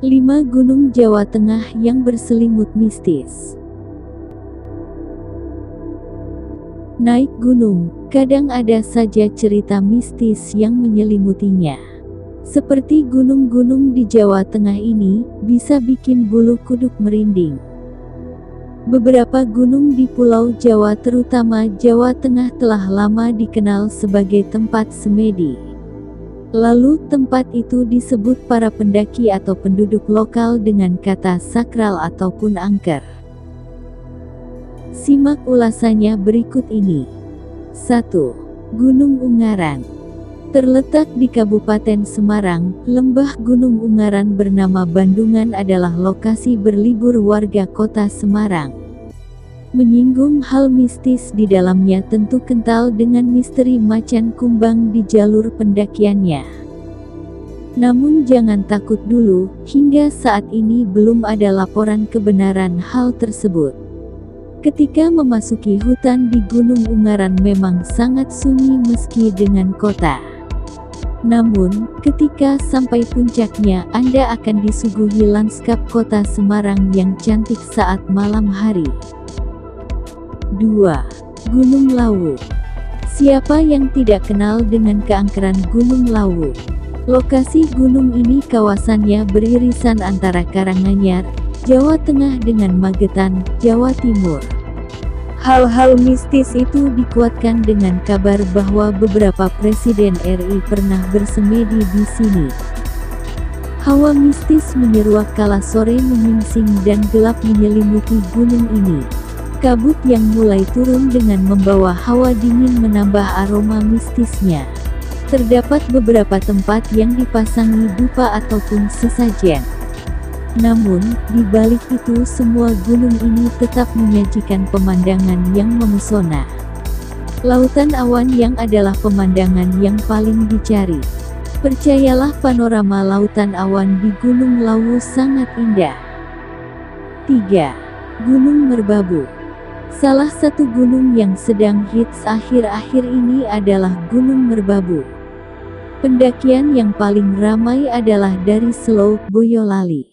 5 Gunung Jawa Tengah yang berselimut mistis. Naik gunung, kadang ada saja cerita mistis yang menyelimutinya. Seperti gunung-gunung di Jawa Tengah ini, bisa bikin bulu kuduk merinding. Beberapa gunung di Pulau Jawa terutama Jawa Tengah telah lama dikenal sebagai tempat semedi. Lalu tempat itu disebut para pendaki atau penduduk lokal dengan kata sakral ataupun angker. Simak ulasannya berikut ini. 1. Gunung Ungaran Terletak di Kabupaten Semarang, lembah Gunung Ungaran bernama Bandungan adalah lokasi berlibur warga kota Semarang. Menyinggung hal mistis di dalamnya tentu kental dengan misteri macan kumbang di jalur pendakiannya. Namun jangan takut dulu, hingga saat ini belum ada laporan kebenaran hal tersebut. Ketika memasuki hutan di Gunung Ungaran memang sangat sunyi meski dengan kota. Namun, ketika sampai puncaknya Anda akan disuguhi lanskap kota Semarang yang cantik saat malam hari. 2. Gunung Lawu Siapa yang tidak kenal dengan keangkeran Gunung Lawu? Lokasi gunung ini kawasannya beririsan antara Karanganyar, Jawa Tengah dengan Magetan, Jawa Timur. Hal-hal mistis itu dikuatkan dengan kabar bahwa beberapa presiden RI pernah bersemedi di sini. Hawa mistis menyeruak kala sore menyingsing dan gelap menyelimuti gunung ini. Kabut yang mulai turun dengan membawa hawa dingin menambah aroma mistisnya. Terdapat beberapa tempat yang dipasangi dupa ataupun sesajen. Namun, di balik itu semua gunung ini tetap menyajikan pemandangan yang memesona. Lautan awan yang adalah pemandangan yang paling dicari. Percayalah panorama lautan awan di Gunung Lawu sangat indah. 3. Gunung Merbabu Salah satu gunung yang sedang hits akhir-akhir ini adalah Gunung Merbabu. Pendakian yang paling ramai adalah dari Slow Boyolali.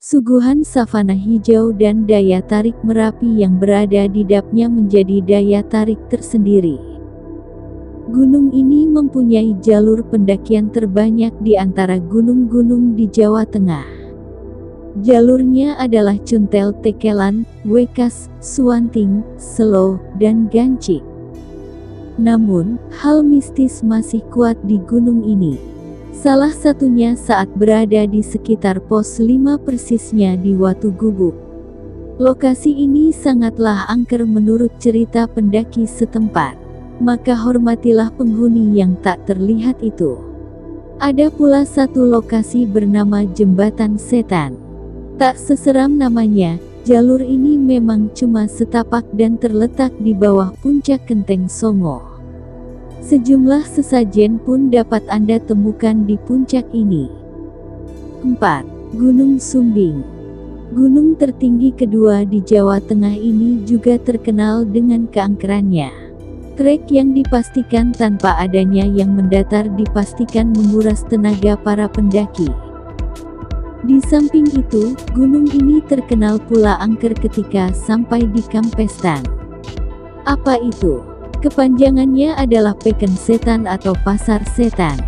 Suguhan savana hijau dan daya tarik Merapi yang berada di dapnya menjadi daya tarik tersendiri. Gunung ini mempunyai jalur pendakian terbanyak di antara gunung-gunung di Jawa Tengah. Jalurnya adalah Cuntel Tekelan, Wekas, Suwanting, Selo, dan Gancik. Namun, hal mistis masih kuat di gunung ini. Salah satunya saat berada di sekitar pos 5 persisnya di Watu Gubuk. Lokasi ini sangatlah angker menurut cerita pendaki setempat. Maka hormatilah penghuni yang tak terlihat itu. Ada pula satu lokasi bernama Jembatan Setan. Tak seseram namanya, jalur ini memang cuma setapak dan terletak di bawah puncak Kenteng Songo. Sejumlah sesajen pun dapat Anda temukan di puncak ini. 4. Gunung Sumbing Gunung tertinggi kedua di Jawa Tengah ini juga terkenal dengan keangkerannya. Trek yang dipastikan tanpa adanya yang mendatar dipastikan menguras tenaga para pendaki. Di samping itu, gunung ini terkenal pula angker ketika sampai di Kampestan. Apa itu? Kepanjangannya adalah Peken Setan atau Pasar Setan.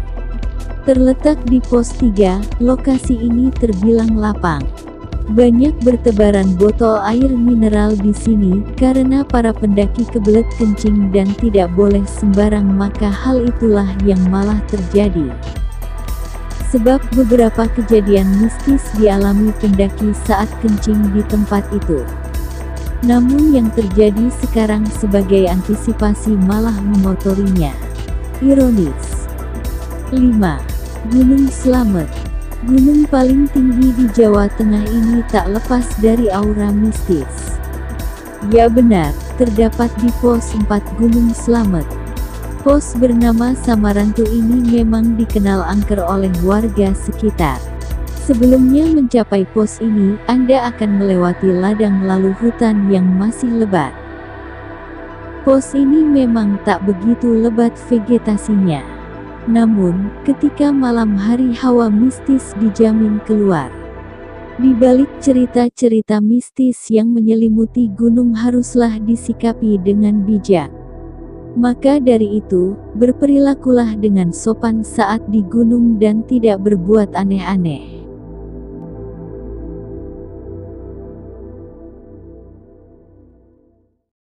Terletak di pos 3, lokasi ini terbilang lapang. Banyak bertebaran botol air mineral di sini, karena para pendaki kebelet kencing dan tidak boleh sembarang maka hal itulah yang malah terjadi. Sebab beberapa kejadian mistis dialami pendaki saat kencing di tempat itu. Namun yang terjadi sekarang sebagai antisipasi malah memotorinya. Ironis. 5. Gunung Slamet Gunung paling tinggi di Jawa Tengah ini tak lepas dari aura mistis. Ya benar, terdapat di pos 4 Gunung Slamet. Pos bernama Samarantu ini memang dikenal angker oleh warga sekitar. Sebelumnya mencapai pos ini, Anda akan melewati ladang lalu hutan yang masih lebat. Pos ini memang tak begitu lebat vegetasinya. Namun, ketika malam hari hawa mistis dijamin keluar. Di balik cerita-cerita mistis yang menyelimuti gunung haruslah disikapi dengan bijak. Maka dari itu, berperilakulah dengan sopan saat di gunung dan tidak berbuat aneh-aneh.